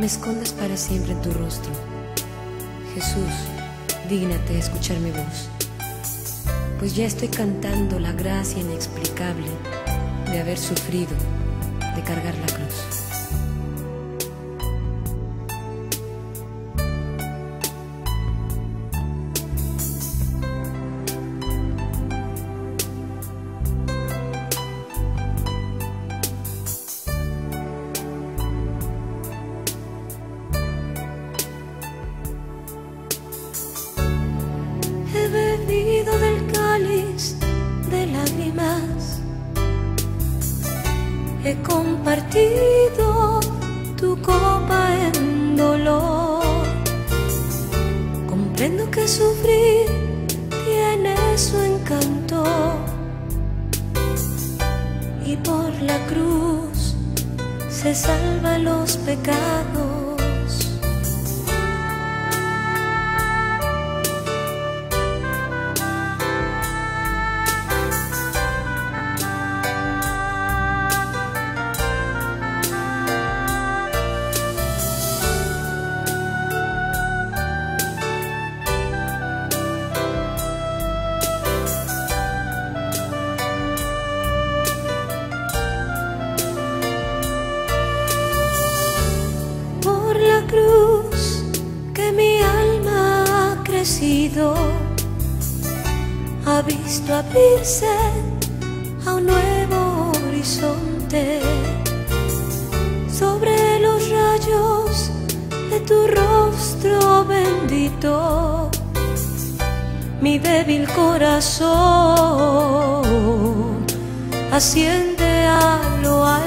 me escondas para siempre en tu rostro. Jesús, dígnate escuchar mi voz, pues ya estoy cantando la gracia inexplicable de haber sufrido, de cargar la cruz. He compartido tu copa en dolor. Comprendo que sufrir tiene su encanto. Y por la cruz se salvan los pecados. Ha visto abrirse a un nuevo horizonte sobre los rayos de tu rostro bendito. Mi débil corazón asciende a lo alto